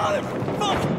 Got him! Fuck!